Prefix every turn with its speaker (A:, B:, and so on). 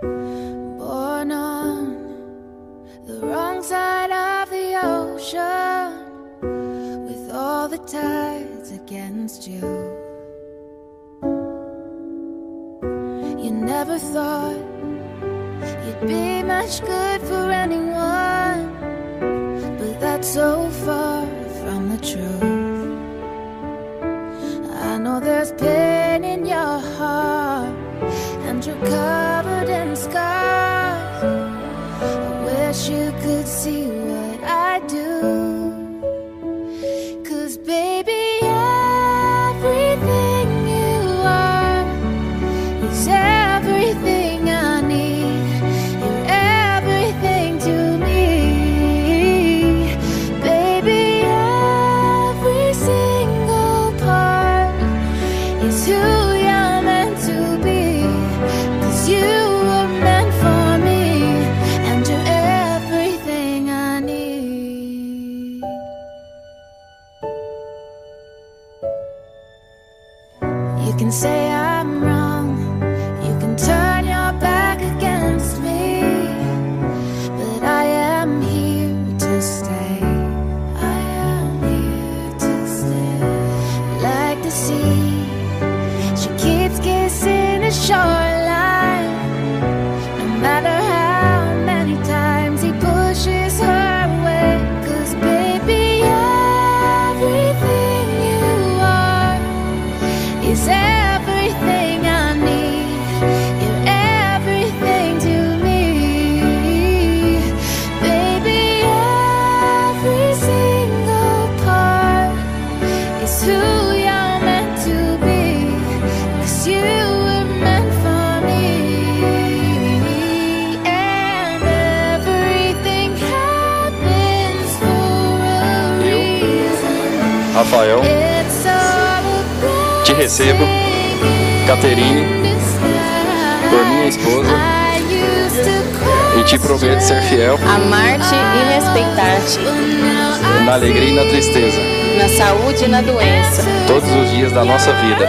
A: Born on the wrong side of the ocean, with all the tides against you. You never thought you'd be much good for anyone, but that's so far from the truth. I know there's pain in your heart and you're covered in scars. I wish you could see what I do. Cause baby, everything you are is everything I need. You're everything to me. Baby, every single part is who can say I'm wrong, you can turn your back against me, but I am here to stay. I am here to stay. Like the sea, she keeps kissing the shoreline.
B: Rafael, Te recebo, Caterine, por minha esposa, e te prometo ser fiel.
C: Amar-te e respeitar-te.
B: Na alegria e na tristeza,
C: na saúde e na doença.
B: todos os dias da nossa vida.